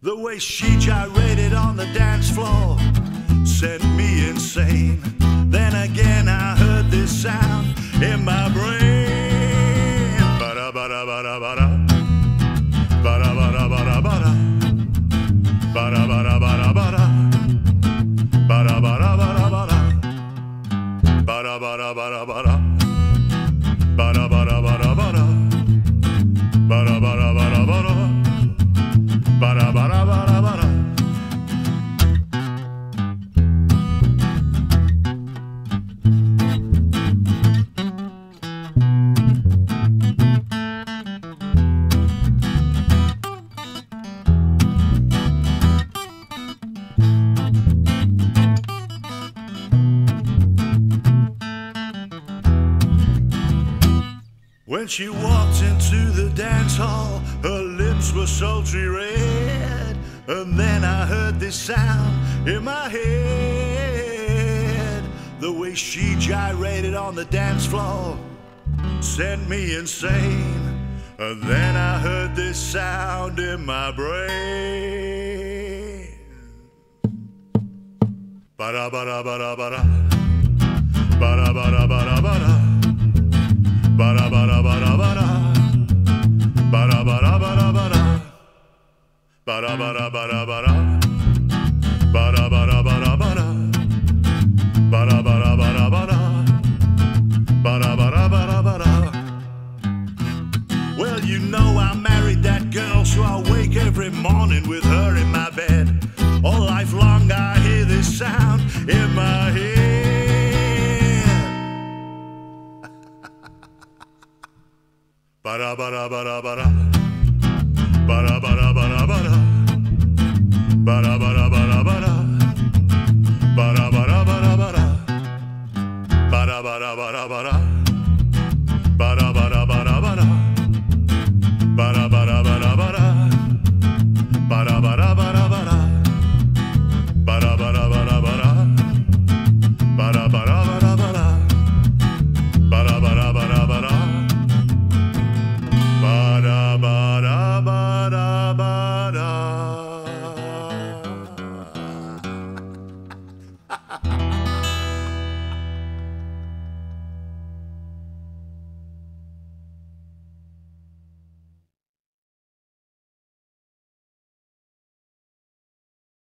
the way she gyrated on the dance floor sent me insane. Then again バラバラバラ。When she walked into the dance hall, her lips were sultry red. And then I heard this sound in my head. The way she gyrated on the dance floor sent me insane. And then I heard this sound in my brain. Ba-da ba-da ba-da ba-da. Ba-da ba-da ba-da ba-da. Bara Well you know I married that girl so I wake every morning with her in my bed. All life long I hear this sound in my head. Bara bara bara bara ba-ba-da